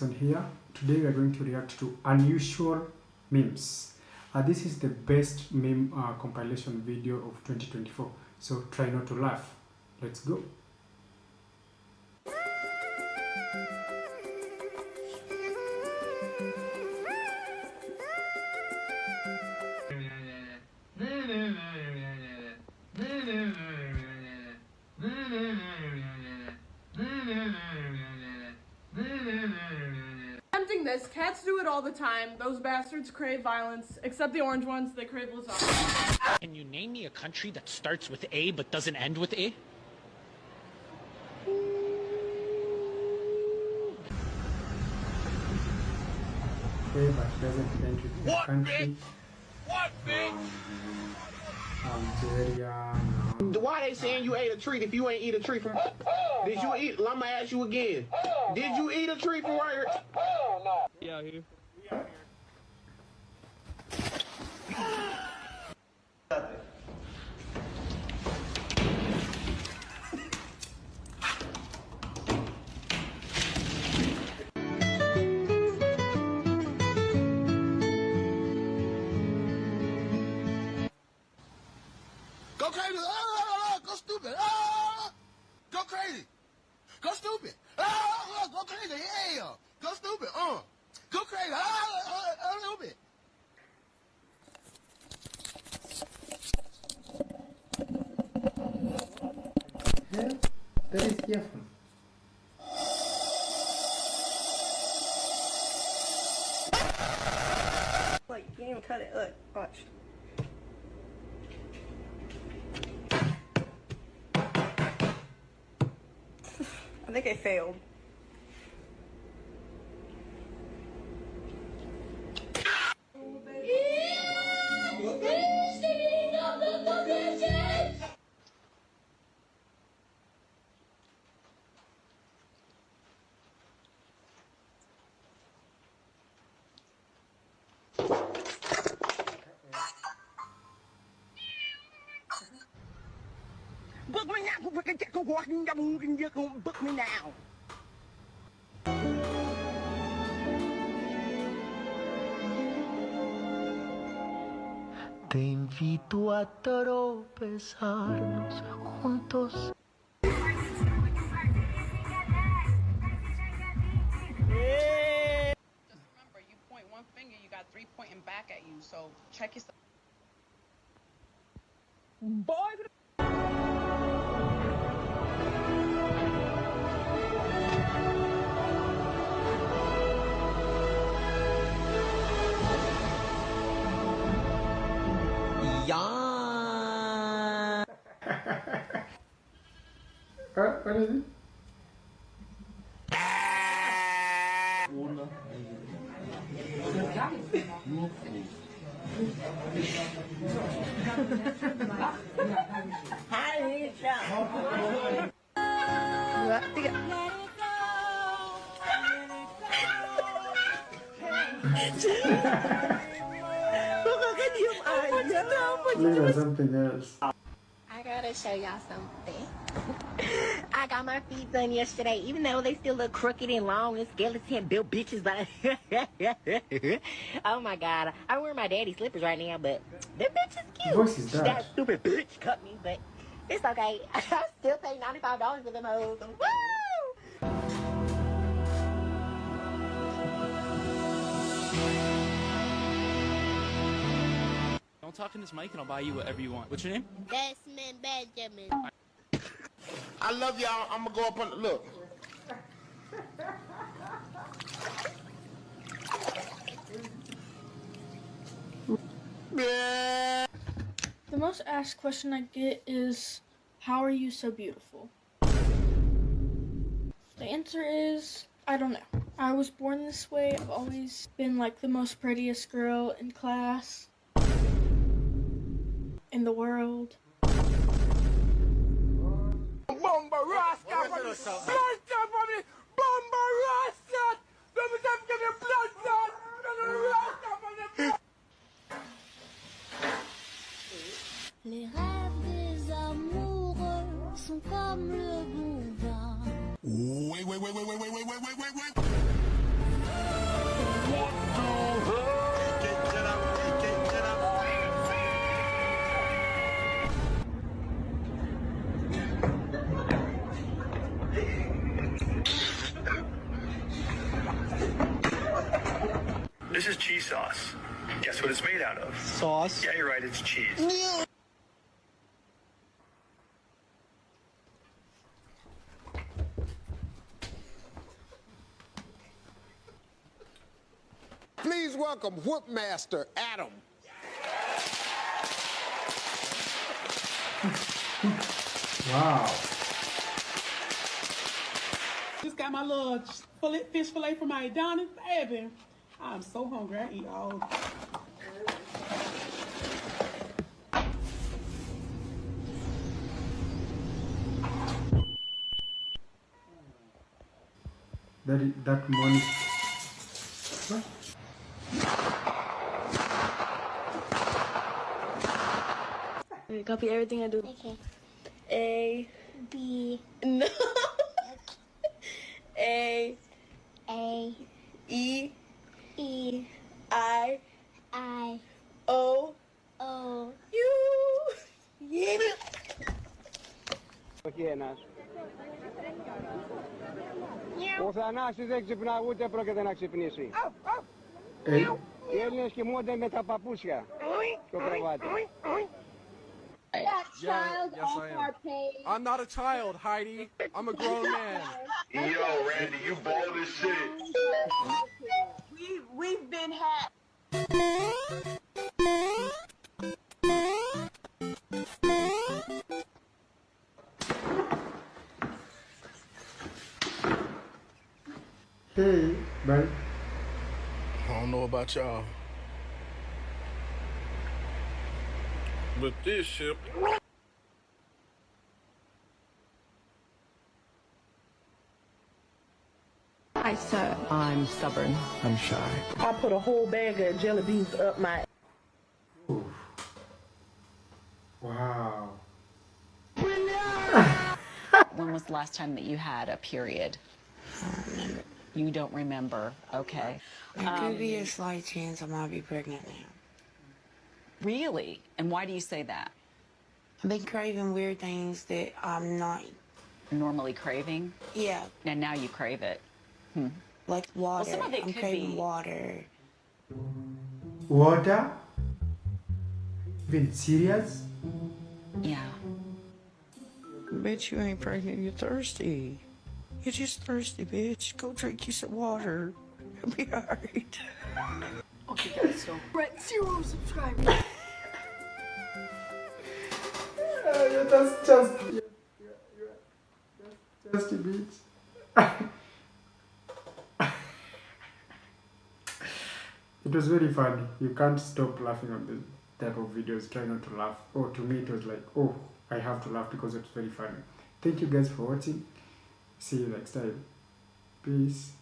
One here. Today we are going to react to unusual memes. Uh, this is the best meme uh, compilation video of 2024. So try not to laugh. Let's go. This, cats do it all the time. Those bastards crave violence, except the orange ones, they crave lasagna. Can you name me a country that starts with A but doesn't end with A? Okay, but doesn't end with the country. What, bitch? Um, Algeria. Why they saying you ate a treat if you ain't eat a treat from? Oh, oh, Did you oh. eat? I'ma ask you again. Did you eat a treat from right here? Yeah, here. Go crazy. Ah, ah, ah, ah go stupid. Ah, go crazy. Go stupid. Ah, go crazy. Yeah. Go stupid. Uh. Go crazy. Ah, ah, a little bit. Hell, that is earphone. Like, you can't even cut it. Look, watch. I think I failed. Book me now. Te invito a tropezarnos juntos. Just remember, you point one finger, you got three pointing back at you. So check yourself. Yeah. What, what is it? Hi, Alicia. Tiga. Baka ka diyong ayaw. Look at something else. I gotta show y'all something. I got my feet done yesterday, even though they still look crooked and long and skeleton built bitches. But oh my god, I wear my daddy slippers right now, but them bitches cute. Voice is that that? stupid bitch cut me, but it's okay. I still pay ninety five dollars for them hoes. Woo! Don't talk in this mic and I'll buy you whatever you want. What's your name? Desmond Benjamin. I love y'all. I'm gonna go up on the look. The most asked question I get is, How are you so beautiful? The answer is, I don't know. I was born this way. I've always been like the most prettiest girl in class, in the world. Bomba Rasta for me. Blood shot for me. Bomba Rasta. Let me just give me blood shot. Rasta for me. Les rêves des amoureux sont comme le bon vin. Wait, wait, wait, wait, wait, wait, wait, wait, wait, wait, sauce. Guess what it's made out of? Sauce? Yeah, you're right, it's cheese. Please welcome Whoopmaster Adam. Wow. Just got my little fillet, fish fillet from my Adonis, baby. I'm so hungry. I eat all. That that money. What? Copy everything I do. Okay. A B no. A A Όχι ένας. Ο Θανάσης δεν ξυπνά ούτε πρόκειται να ξυπνήσει. A Οι Έλληνες κοιμούνται με τα παπούσια στο κρεβάτι. child off our page. I'm not a child, Heidi. I'm a grown man. Yo, Randy, you bald as shit. We we've been hacked. But this ship. I sir. I'm stubborn. I'm shy. I put a whole bag of jelly beans up my. Wow. When was the last time that you had a period? You don't remember. Okay. There Um, could be a slight chance I might be pregnant now. Really? And why do you say that? I've been craving weird things that I'm not. Normally craving? Yeah, And now you crave it. Hmm. like water. Well, some of it I'm could craving be- water. Water? Even serious? Yeah. Bitch, you ain't pregnant. You're thirsty. You're just thirsty, bitch. Go drink you some water. You'll be alright. Okay, guys, so we're zero subscribers. That's just just a bit. it was very funny. You can't stop laughing on this type of videos. Try not to laugh. Oh, to me it was like, oh, I have to laugh because it's very funny. Thank you guys for watching. See you next time. Peace.